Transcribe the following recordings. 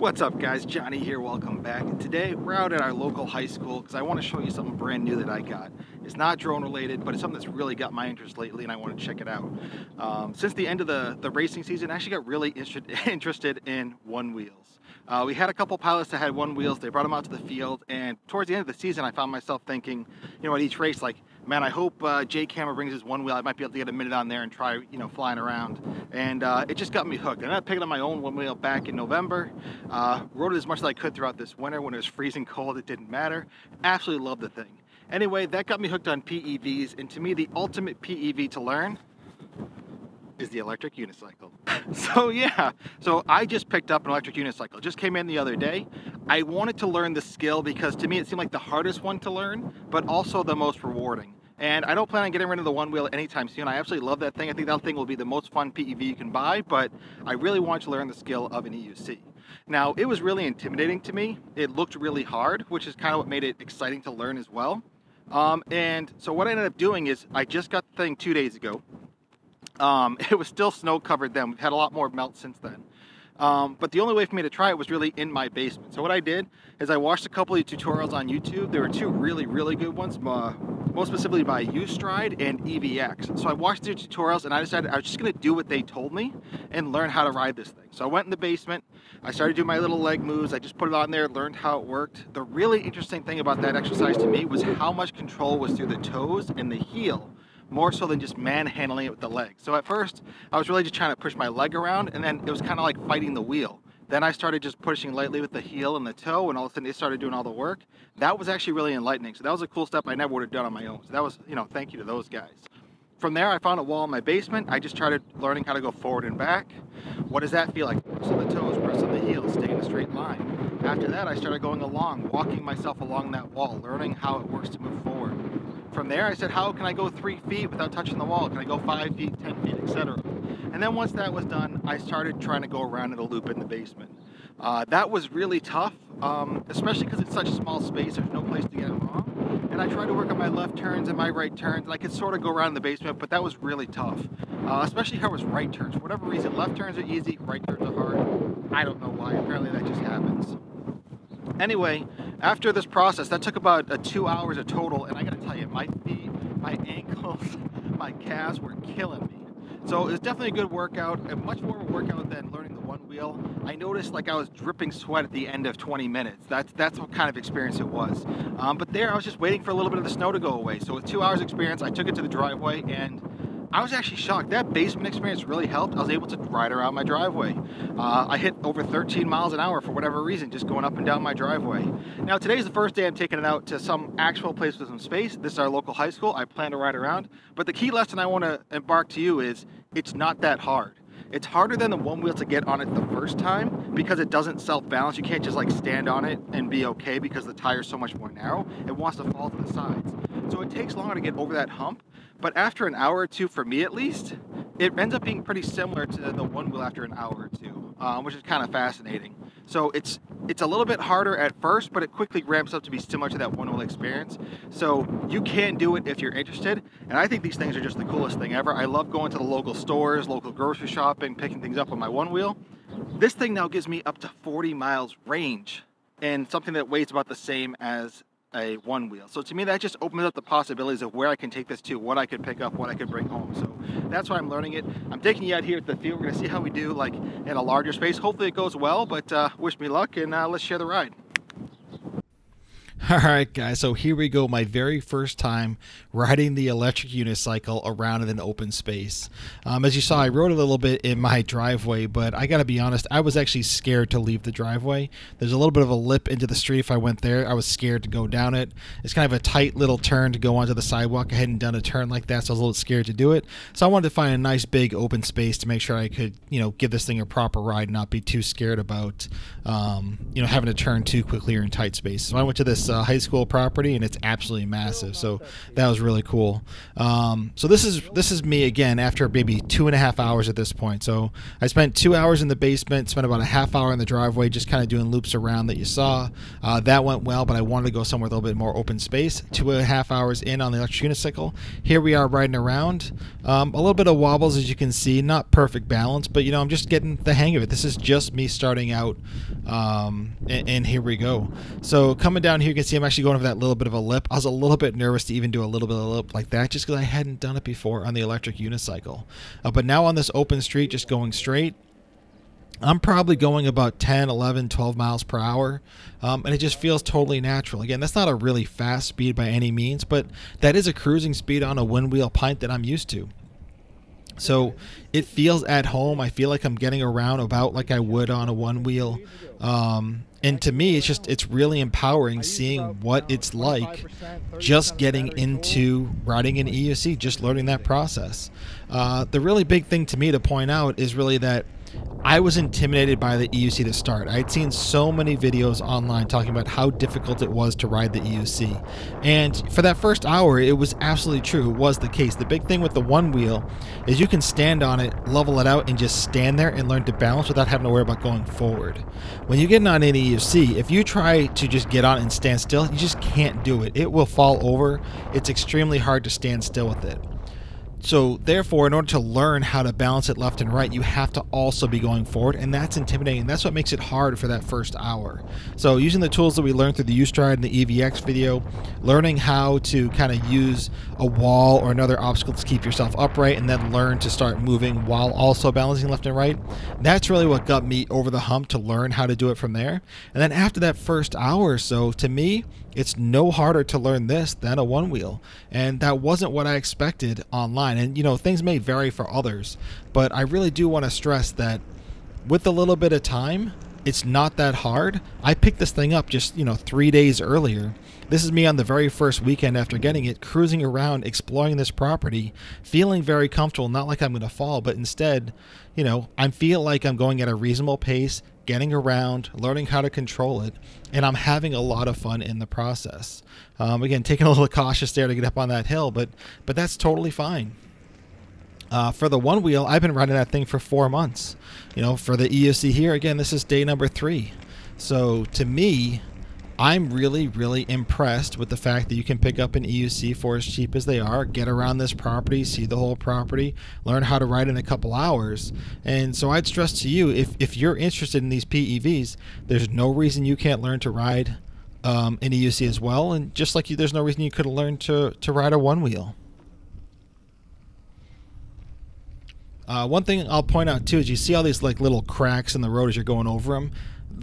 What's up guys, Johnny here, welcome back. Today we're out at our local high school because I want to show you something brand new that I got. It's not drone related, but it's something that's really got my interest lately and I want to check it out. Um, since the end of the, the racing season, I actually got really interested in one wheels. Uh, we had a couple pilots that had one wheels, they brought them out to the field, and towards the end of the season I found myself thinking, you know, at each race, like, man, I hope uh, Jay Camera brings his one wheel. I might be able to get a minute on there and try, you know, flying around. And uh, it just got me hooked. I ended up picking up my own one wheel back in November. Uh, rode it as much as I could throughout this winter when it was freezing cold. It didn't matter. Absolutely loved the thing. Anyway, that got me hooked on PEVs. And to me, the ultimate PEV to learn is the electric unicycle. so yeah, so I just picked up an electric unicycle. Just came in the other day. I wanted to learn the skill because to me it seemed like the hardest one to learn, but also the most rewarding. And I don't plan on getting rid of the one wheel anytime soon. I absolutely love that thing. I think that thing will be the most fun PEV you can buy, but I really want to learn the skill of an EUC. Now, it was really intimidating to me. It looked really hard, which is kind of what made it exciting to learn as well. Um, and so what I ended up doing is I just got the thing two days ago. Um, it was still snow covered then. We've had a lot more melt since then. Um, but the only way for me to try it was really in my basement. So what I did is I watched a couple of tutorials on YouTube. There were two really, really good ones, uh, most specifically by U-Stride and EVX. So I watched their tutorials and I decided I was just gonna do what they told me and learn how to ride this thing. So I went in the basement, I started doing my little leg moves, I just put it on there, learned how it worked. The really interesting thing about that exercise to me was how much control was through the toes and the heel more so than just manhandling it with the leg. So at first, I was really just trying to push my leg around, and then it was kind of like fighting the wheel. Then I started just pushing lightly with the heel and the toe, and all of a sudden they started doing all the work. That was actually really enlightening. So that was a cool step I never would have done on my own. So that was, you know, thank you to those guys. From there, I found a wall in my basement. I just started learning how to go forward and back. What does that feel like? Press on the toes, press on the heels, stay in a straight line. After that, I started going along, walking myself along that wall, learning how it works to move forward. From there, I said, how can I go three feet without touching the wall? Can I go five feet, 10 feet, etc. And then once that was done, I started trying to go around in a loop in the basement. Uh, that was really tough, um, especially because it's such a small space, there's no place to get it wrong. And I tried to work on my left turns and my right turns, and I could sort of go around in the basement, but that was really tough. Uh, especially how it was right turns. For whatever reason, left turns are easy, right turns are hard. I don't know why, apparently that just happens. Anyway, after this process, that took about uh, two hours of total, and I gotta tell you, my feet, my ankles, my calves were killing me. So it was definitely a good workout, and much more of a workout than learning the one wheel. I noticed like I was dripping sweat at the end of 20 minutes. That's that's what kind of experience it was. Um, but there, I was just waiting for a little bit of the snow to go away. So with two hours experience, I took it to the driveway, and I was actually shocked. That basement experience really helped. I was able to ride around my driveway. Uh, I hit over 13 miles an hour for whatever reason, just going up and down my driveway. Now today's the first day I'm taking it out to some actual place with some space. This is our local high school. I plan to ride around. But the key lesson I want to embark to you is it's not that hard. It's harder than the one wheel to get on it the first time because it doesn't self-balance. You can't just like stand on it and be okay because the tire's so much more narrow. It wants to fall to the sides. So it takes longer to get over that hump. But after an hour or two, for me at least, it ends up being pretty similar to the one wheel after an hour or two, um, which is kind of fascinating. So it's it's a little bit harder at first, but it quickly ramps up to be similar to that one wheel experience. So you can do it if you're interested. And I think these things are just the coolest thing ever. I love going to the local stores, local grocery shopping, picking things up on my one wheel. This thing now gives me up to 40 miles range and something that weighs about the same as a one wheel. So to me, that just opens up the possibilities of where I can take this to, what I could pick up, what I could bring home. So that's why I'm learning it. I'm taking you out here at the field. We're gonna see how we do like in a larger space. Hopefully it goes well, but uh, wish me luck and uh, let's share the ride. All right, guys, so here we go. My very first time riding the electric unicycle around in an open space. Um, as you saw, I rode a little bit in my driveway, but I got to be honest, I was actually scared to leave the driveway. There's a little bit of a lip into the street if I went there. I was scared to go down it. It's kind of a tight little turn to go onto the sidewalk. I hadn't done a turn like that, so I was a little scared to do it. So I wanted to find a nice big open space to make sure I could, you know, give this thing a proper ride, and not be too scared about, um, you know, having to turn too quickly or in tight spaces. So I went to this uh, high school property, and it's absolutely massive. So that was really cool. Um, so this is this is me again after maybe two and a half hours at this point. So I spent two hours in the basement, spent about a half hour in the driveway, just kind of doing loops around that you saw. Uh, that went well, but I wanted to go somewhere a little bit more open space. Two and a half hours in on the electric unicycle. Here we are riding around. Um, a little bit of wobbles, as you can see, not perfect balance, but you know I'm just getting the hang of it. This is just me starting out, um, and, and here we go. So coming down here, can see I'm actually going over that little bit of a lip. I was a little bit nervous to even do a little bit of a lip like that, just because I hadn't done it before on the electric unicycle. Uh, but now on this open street, just going straight, I'm probably going about 10, 11, 12 miles per hour, um, and it just feels totally natural. Again, that's not a really fast speed by any means, but that is a cruising speed on a one wheel pint that I'm used to. So it feels at home. I feel like I'm getting around about like I would on a one wheel. Um, and to me, it's just it's really empowering seeing what it's like just getting into riding an EUC, just learning that process. Uh, the really big thing to me to point out is really that I was intimidated by the EUC to start. I had seen so many videos online talking about how difficult it was to ride the EUC. And for that first hour, it was absolutely true. It was the case. The big thing with the one wheel is you can stand on it, level it out, and just stand there and learn to balance without having to worry about going forward. When you get on an EUC, if you try to just get on and stand still, you just can't do it. It will fall over. It's extremely hard to stand still with it. So, therefore, in order to learn how to balance it left and right, you have to also be going forward, and that's intimidating. That's what makes it hard for that first hour. So, using the tools that we learned through the U-Stride and the EVX video, learning how to kind of use a wall or another obstacle to keep yourself upright, and then learn to start moving while also balancing left and right, that's really what got me over the hump to learn how to do it from there. And then after that first hour or so, to me, it's no harder to learn this than a one wheel. And that wasn't what I expected online. And, you know, things may vary for others, but I really do want to stress that with a little bit of time, it's not that hard. I picked this thing up just, you know, three days earlier. This is me on the very first weekend after getting it, cruising around, exploring this property, feeling very comfortable, not like I'm going to fall, but instead, you know, I feel like I'm going at a reasonable pace, getting around, learning how to control it, and I'm having a lot of fun in the process. Um, again, taking a little cautious there to get up on that hill, but but that's totally fine. Uh, for the one wheel, I've been running that thing for four months. You know, for the EUC here, again, this is day number three. So to me, I'm really, really impressed with the fact that you can pick up an EUC for as cheap as they are, get around this property, see the whole property, learn how to ride in a couple hours. And so I'd stress to you, if, if you're interested in these PEVs, there's no reason you can't learn to ride um, an EUC as well. And just like you, there's no reason you could learned to, to ride a one wheel. Uh, one thing I'll point out too is you see all these like little cracks in the road as you're going over them.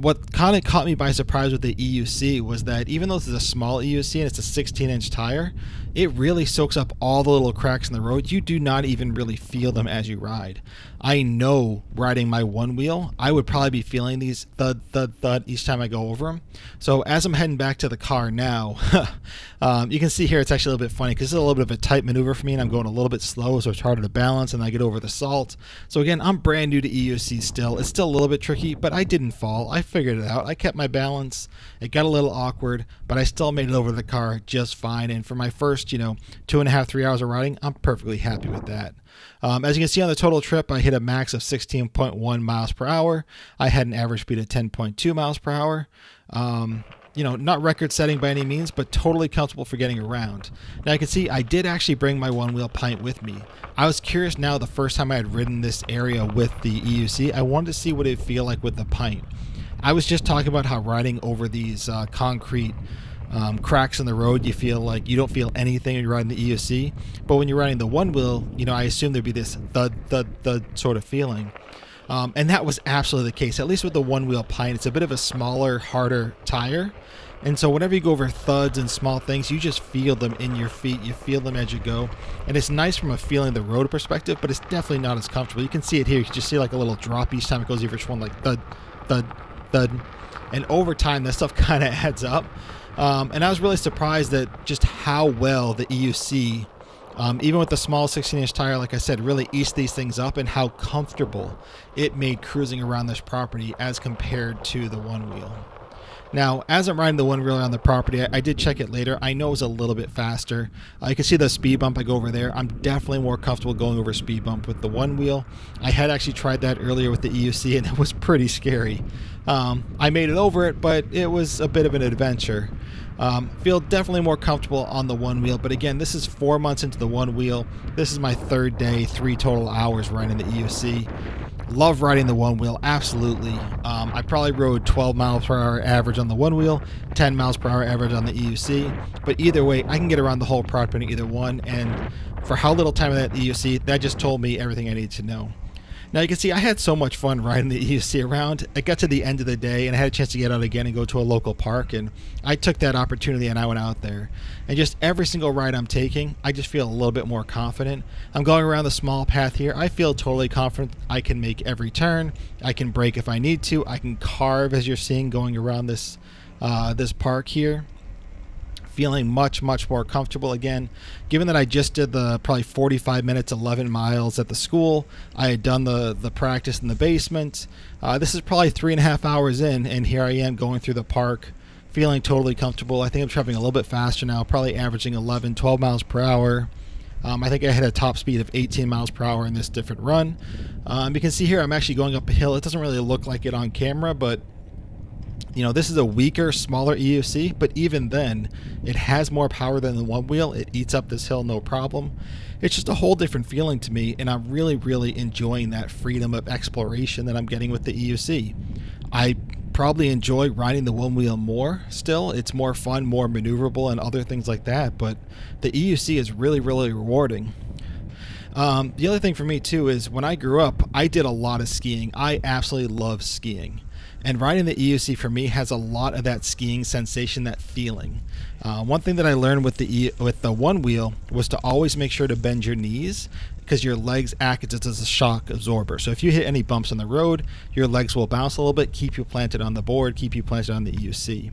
What kind of caught me by surprise with the EUC was that even though this is a small EUC and it's a 16 inch tire, it really soaks up all the little cracks in the road. You do not even really feel them as you ride. I know riding my one wheel, I would probably be feeling these thud, thud, thud each time I go over them. So as I'm heading back to the car now, um, you can see here it's actually a little bit funny because it's a little bit of a tight maneuver for me and I'm going a little bit slow, so it's harder to balance and I get over the salt. So again, I'm brand new to EUC still. It's still a little bit tricky, but I didn't fall. I figured it out. I kept my balance. It got a little awkward, but I still made it over the car just fine. And for my first, you know, two and a half, three hours of riding, I'm perfectly happy with that. Um, as you can see on the total trip, I hit a max of 16.1 miles per hour. I had an average speed of 10.2 miles per hour. Um, you know, not record setting by any means, but totally comfortable for getting around. Now you can see I did actually bring my one wheel pint with me. I was curious now the first time I had ridden this area with the EUC, I wanted to see what it'd feel like with the pint. I was just talking about how riding over these uh, concrete um, cracks in the road, you feel like you don't feel anything when you're riding the EUC. But when you're riding the one wheel, you know, I assume there'd be this thud, thud, thud sort of feeling. Um, and that was absolutely the case, at least with the one wheel pint. It's a bit of a smaller, harder tire. And so whenever you go over thuds and small things, you just feel them in your feet. You feel them as you go. And it's nice from a feeling the road perspective, but it's definitely not as comfortable. You can see it here. You can just see like a little drop each time it goes over each one, like thud, thud, thud. And over time, that stuff kind of adds up. Um, and I was really surprised that just how well the EUC, um, even with the small 16 inch tire, like I said, really eased these things up and how comfortable it made cruising around this property as compared to the one wheel. Now, as I'm riding the one wheel on the property, I, I, did check it later. I know it was a little bit faster. Uh, you can see the speed bump I go over there. I'm definitely more comfortable going over speed bump with the one wheel. I had actually tried that earlier with the EUC, and it was pretty scary. Um, I made it over it, but it was a bit of an adventure. Um, feel definitely more comfortable on the one wheel, but again, this is four months into the one wheel. This is my third day, three total hours riding the EUC. Love riding the one wheel, absolutely. Um, I probably rode 12 miles per hour average on the one wheel, 10 miles per hour average on the EUC. But either way, I can get around the whole property in either one. And for how little time of that EUC, that just told me everything I needed to know. Now you can see I had so much fun riding the EUC around. I got to the end of the day and I had a chance to get out again and go to a local park and I took that opportunity and I went out there. And just every single ride I'm taking, I just feel a little bit more confident. I'm going around the small path here. I feel totally confident I can make every turn. I can brake if I need to. I can carve as you're seeing going around this uh, this park here feeling much much more comfortable again given that i just did the probably 45 minutes 11 miles at the school i had done the the practice in the basement uh, this is probably three and a half hours in and here i am going through the park feeling totally comfortable i think i'm traveling a little bit faster now probably averaging 11 12 miles per hour um, I think I hit a top speed of 18 miles per hour in this different run. Um, you can see here I'm actually going up a hill. It doesn't really look like it on camera, but you know, this is a weaker, smaller EUC, but even then, it has more power than the one wheel. It eats up this hill no problem. It's just a whole different feeling to me, and I'm really, really enjoying that freedom of exploration that I'm getting with the EUC. I probably enjoy riding the one wheel more still. It's more fun, more maneuverable, and other things like that, but the EUC is really, really rewarding. Um, the other thing for me too is when I grew up, I did a lot of skiing. I absolutely love skiing. And riding the EUC for me has a lot of that skiing sensation, that feeling. Uh, one thing that I learned with the e- with the one wheel was to always make sure to bend your knees because your legs act as a shock absorber. So if you hit any bumps on the road, your legs will bounce a little bit, keep you planted on the board, keep you planted on the EUC.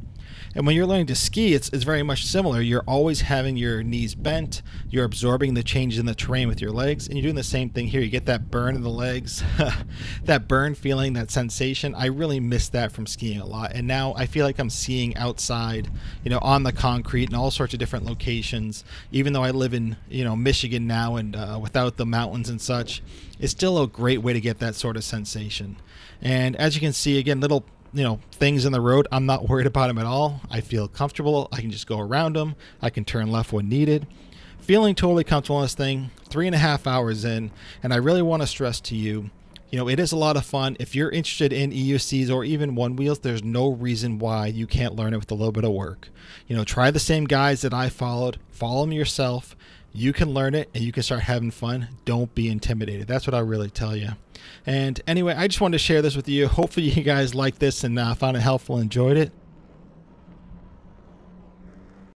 And when you're learning to ski, it's, it's very much similar. You're always having your knees bent, you're absorbing the changes in the terrain with your legs, and you're doing the same thing here. You get that burn in the legs, that burn feeling, that sensation. I really miss that from skiing a lot. And now I feel like I'm skiing outside, you know, on the concrete in all sorts of different locations. Even though I live in, you know, Michigan now and uh, without the mountains and such, it's still a great way to get that sort of sensation. And as you can see, again, little you know things in the road i'm not worried about them at all. I feel comfortable. I can just go around them i can turn left when needed. Feeling totally comfortable in this thing three and a half hours in and i really want to stress to you you know it is a lot of fun. If you're interested in eucs or even one wheels there's no reason why you can't learn it with a little bit of work. You know try the same guys that i followed. Follow them yourself you can learn it and you can start having fun. Don't be intimidated. That's what I really tell you. And anyway, I just wanted to share this with you. Hopefully, you guys like this and uh, found it helpful, and enjoyed it.